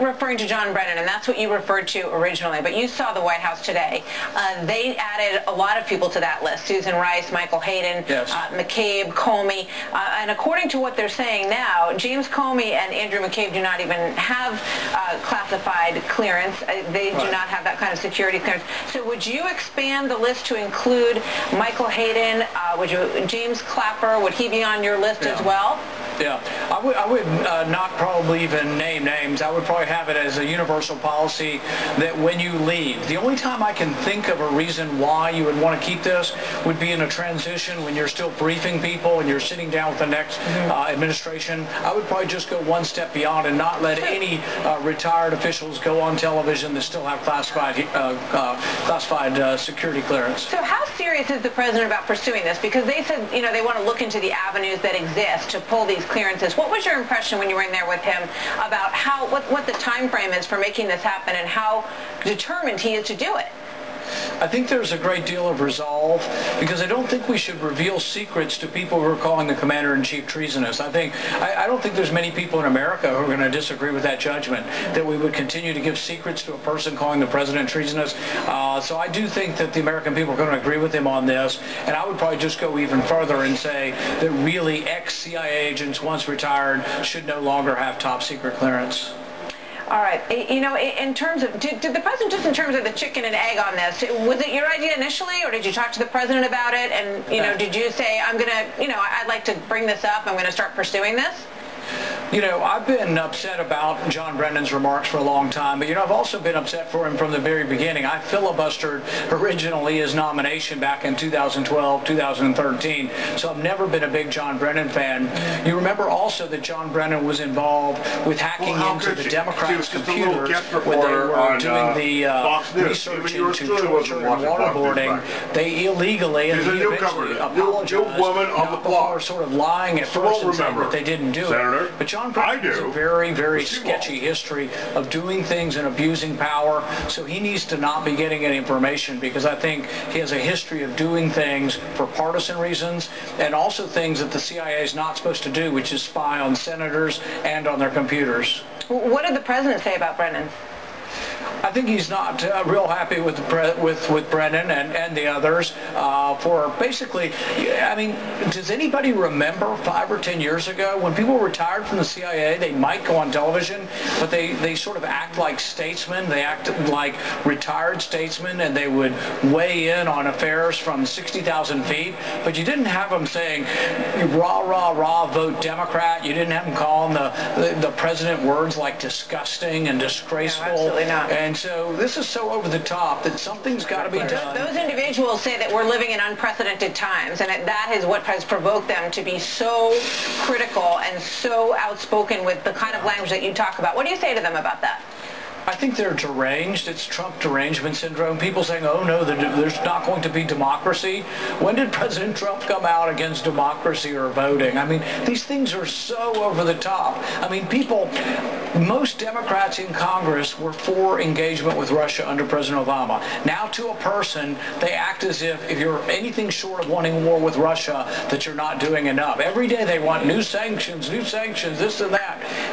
Referring to John Brennan, and that's what you referred to originally, but you saw the White House today. Uh, they added a lot of people to that list, Susan Rice, Michael Hayden, yes. uh, McCabe, Comey. Uh, and according to what they're saying now, James Comey and Andrew McCabe do not even have uh, classified clearance. Uh, they right. do not have that kind of security clearance. So would you expand the list to include Michael Hayden? Uh, would you, James Clapper, would he be on your list yeah. as well? Yeah, I would, I would uh, not probably even name names. I would probably have it as a universal policy that when you leave, the only time I can think of a reason why you would want to keep this would be in a transition when you're still briefing people and you're sitting down with the next mm-hmm. uh, administration. I would probably just go one step beyond and not let any uh, retired officials go on television that still have classified uh, uh, classified uh, security clearance. So how serious is the president about pursuing this? Because they said, you know, they want to look into the avenues that exist to pull these clearances. What was your impression when you were in there with him about how what, what the time frame is for making this happen and how determined he is to do it? I think there's a great deal of resolve because I don't think we should reveal secrets to people who are calling the commander-in-chief treasonous. I think I, I, don't think there's many people in America who are going to disagree with that judgment that we would continue to give secrets to a person calling the president treasonous. Uh, so I do think that the American people are going to agree with him on this, and I would probably just go even further and say that really ex-CIA agents once retired should no longer have top secret clearance. All right. You know, in terms of, did, did, the president, just in terms of the chicken and egg on this, was it your idea initially, or did you talk to the president about it? And, you know, did you say, I'm going to, you know, I'd like to bring this up, I'm going to start pursuing this? You know, I've been upset about John Brennan's remarks for a long time, but you know, I've also been upset for him from the very beginning. I filibustered originally his nomination back in 2012, 2013, so I've never been a big John Brennan fan. You remember also that John Brennan was involved with hacking well, into the Democrats' computers when they were on, doing uh, the uh, research into torture and waterboarding. They illegally and he eventually apologized. New woman on the block. sort of lying at first and saying that they didn't do Senator, it. But John Brennan has a very, very sketchy history of doing things and abusing power, so he needs to not be getting any information because I think he has a history of doing things for partisan reasons and also things that the CIA is not supposed to do, which is spy on senators and on their computers. What did the president say about Brennan? I think he's not uh, real happy with with with Brennan and and the others uh, for basically. I mean, does anybody remember five or ten years ago when people retired from the CIA? They might go on television, but they they sort of act like statesmen. They act like retired statesmen, and they would weigh in on affairs from sixty thousand feet. But you didn't have them saying rah rah rah vote Democrat. You didn't have them calling the the, the president words like disgusting and disgraceful. No, absolutely not. And so this is so over the top that something's got to be done. Those individuals say that we're living in unprecedented times, and that is what has provoked them to be so critical and so outspoken with the kind of language that you talk about. What do you say to them about that? I think they're deranged. It's Trump derangement syndrome. People saying, oh no, there's not going to be democracy. When did President Trump come out against democracy or voting? I mean, these things are so over the top. I mean, people, most Democrats in Congress were for engagement with Russia under President Obama. Now to a person, they act as if if you're anything short of wanting war with Russia, that you're not doing enough. Every day they want new sanctions, new sanctions, this and that.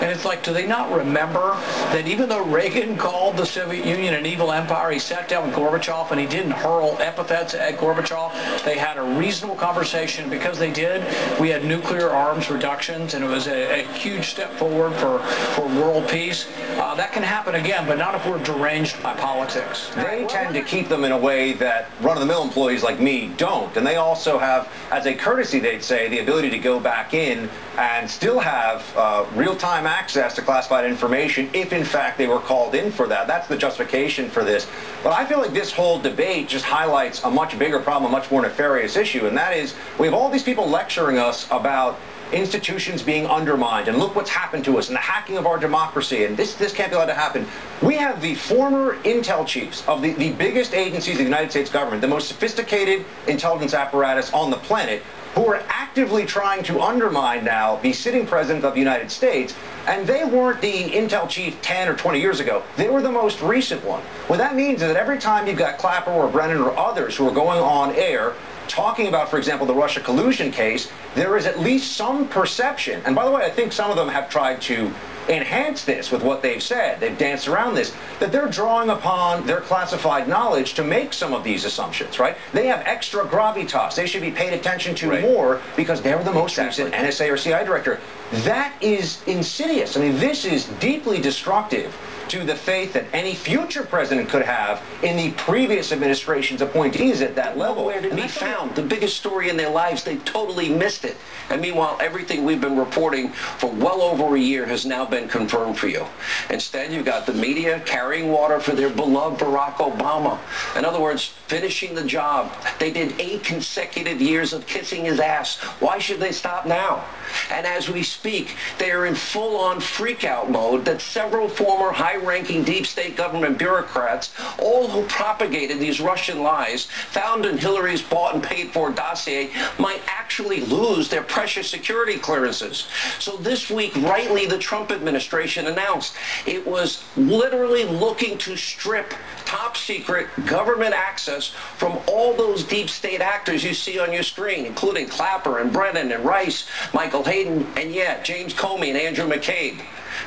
And it's like, do they not remember that even though Reagan didn't the Soviet Union an evil empire. He sat down with Gorbachev and he didn't hurl epithets at Gorbachev. They had a reasonable conversation. Because they did, we had nuclear arms reductions, and it was a, a huge step forward for, for world peace. Uh, that can happen again, but not if we're deranged by politics. They tend to keep them in a way that run-of-the-mill employees like me don't. And they also have, as a courtesy, they'd say, the ability to go back in and still have uh, real-time access to classified information if, in fact, they were called in for that. That's the justification for this. But I feel like this whole debate just highlights a much bigger problem, a much more nefarious issue, and that is we have all these people lecturing us about institutions being undermined and look what's happened to us and the hacking of our democracy and this this can't be allowed to happen. We have the former intel chiefs of the, the biggest agencies of the United States government, the most sophisticated intelligence apparatus on the planet, who are actively trying to undermine now the sitting president of the United States, and they weren't the intel chief 10 or 20 years ago. They were the most recent one. What that means is that every time you've got Clapper or Brennan or others who are going on air talking about, for example, the Russia collusion case, there is at least some perception. And by the way, I think some of them have tried to enhanced this with what they've said. They've danced around this, that they're drawing upon their classified knowledge to make some of these assumptions, right? They have extra gravitas. They should be paid attention to right. more because they're the most exactly. recent NSA or CIA director. That is insidious. I mean, this is deeply destructive to the faith that any future president could have in the previous administration's appointees at that level. Where to be found. The biggest story in their lives, they totally missed it. And meanwhile, everything we've been reporting for well over a year has now been confirmed for you. Instead, you've got the media carrying water for their beloved Barack Obama. In other words, finishing the job. They did eight consecutive years of kissing his ass. Why should they stop now? And as we speak, they are in full-on freakout mode that several former high-ranking deep state government bureaucrats, all who propagated these Russian lies, found in Hillary's bought and paid for dossier, might actually lose their precious security clearances. So this week, rightly, the Trump administration announced it was literally looking to strip top secret government access from all those deep state actors you see on your screen, including Clapper and Brennan and Rice, Michael Hayden, and yeah, James Comey and Andrew McCabe.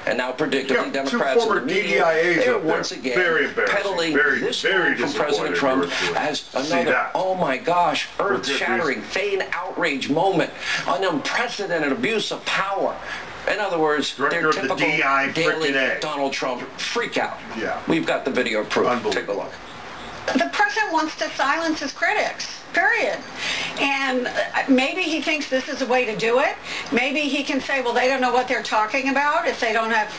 And now, predictably, yeah, Democrats two former media, they're once again very peddling very, this very from President Trump as another, oh my gosh, earth-shattering, vain outrage moment, an unprecedented abuse of power. In other words, Director their typical the daily Donald Trump freak out. Yeah. We've got the video proof. Take a look. The president wants to silence his critics, period. And uh, maybe he thinks this is a way to do it. Maybe he can say, well, they don't know what they're talking about if they don't have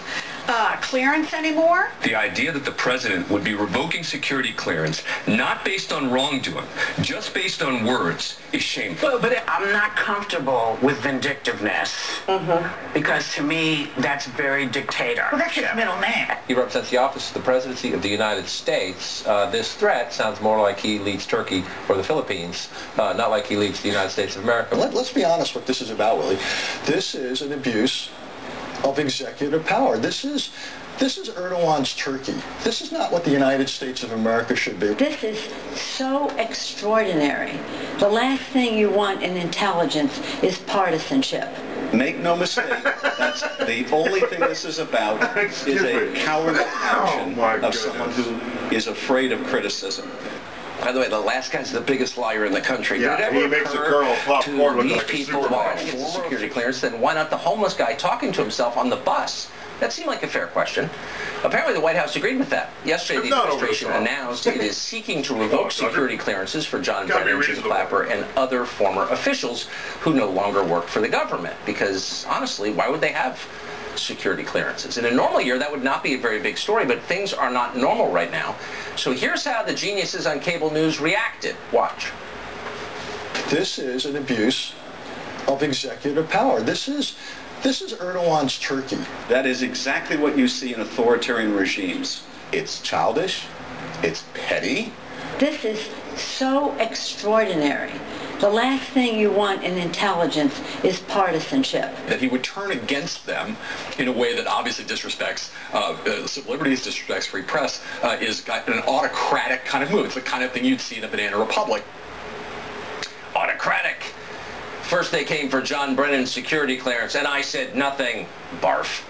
uh, clearance anymore. The idea that the president would be revoking security clearance, not based on wrongdoing, just based on words, is shameful. Well, but I'm not comfortable with vindictiveness mm-hmm. because to me, that's very dictator. Well, that's his middle name. He represents the office of the presidency of the United States. Uh, this threat sounds more like he leads Turkey or the Philippines, uh, not like he leads the United States of America. Let, let's be honest what this is about, Willie. This is an abuse of executive power. This is this is Erdogan's Turkey. This is not what the United States of America should be. This is so extraordinary. The last thing you want in intelligence is partisanship. Make no mistake, that's the only thing this is about is a cowardly action oh of someone who is afraid of criticism. By the way, the last guy's the biggest liar in the country. Yeah, he makes a girl forward these like people a security clearance? Then why not the homeless guy talking to himself on the bus? That seemed like a fair question. Apparently, the White House agreed with that. Yesterday, the administration announced it is seeking to revoke security clearances for John Brennan, Jim Clapper, and other former officials who no longer work for the government. Because honestly, why would they have security clearances. In a normal year, that would not be a very big story, but things are not normal right now. So here's how the geniuses on cable news reacted. Watch. This is an abuse of executive power. This is this is Erdogan's Turkey. That is exactly what you see in authoritarian regimes. It's childish. It's petty. This is so extraordinary. The last thing you want in intelligence is partisanship. That he would turn against them in a way that obviously disrespects uh, uh, civil liberties, disrespects free press, uh, is an autocratic kind of move. It's the kind of thing you'd see in a banana republic. Autocratic. First they came for John Brennan's security clearance, and I said nothing. Barf.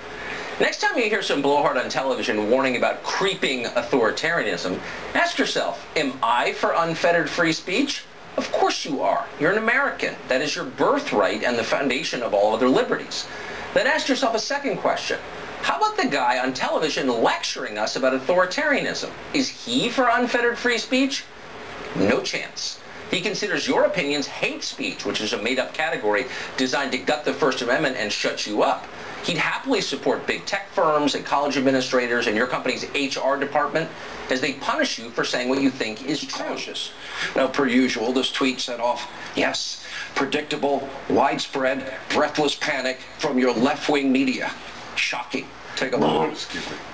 Next time you hear some blowhard on television warning about creeping authoritarianism, ask yourself, am I for unfettered free speech? Of course you are. You're an American. That is your birthright and the foundation of all other liberties. Then ask yourself a second question. How about the guy on television lecturing us about authoritarianism? Is he for unfettered free speech? No chance. He considers your opinions hate speech, which is a made-up category designed to gut the First Amendment and shut you up. He'd happily support big tech firms and college administrators and your company's HR department as they punish you for saying what you think is atrocious. Now, per usual, this tweet set off, yes, predictable, widespread, breathless panic from your left-wing media. Shocking. Take a look. Oh,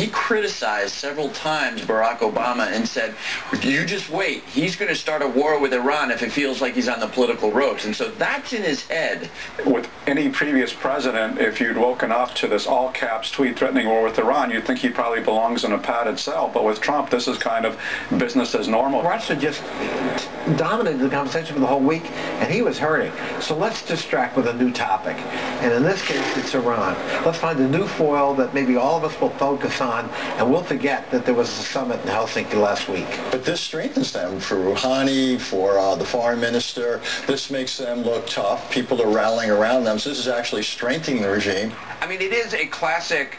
He criticized several times Barack Obama and said, you just wait. He's going to start a war with Iran if it feels like he's on the political ropes. And so that's in his head. With any previous president, if you'd woken up to this all-caps tweet threatening war with Iran, you'd think he probably belongs in a padded cell. But with Trump, this is kind of business as normal. Russia just dominated the conversation for the whole week, and he was hurting. So let's distract with a new topic. And in this case, it's Iran. Let's find a new foil that maybe all of us will focus on, and we'll forget that there was a summit in Helsinki last week. But this strengthens them for Rouhani, for uh, the foreign minister. This makes them look tough. People are rallying around them. So this is actually strengthening the regime. I mean, it is a classic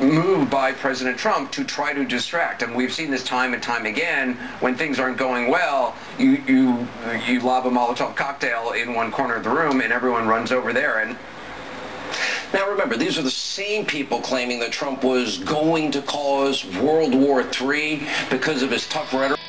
move by President Trump to try to distract. And we've seen this time and time again. When things aren't going well, you you you lob a Molotov cocktail in one corner of the room, and everyone runs over there. And now remember, these are the same people claiming that Trump was going to cause World War III because of his tough rhetoric.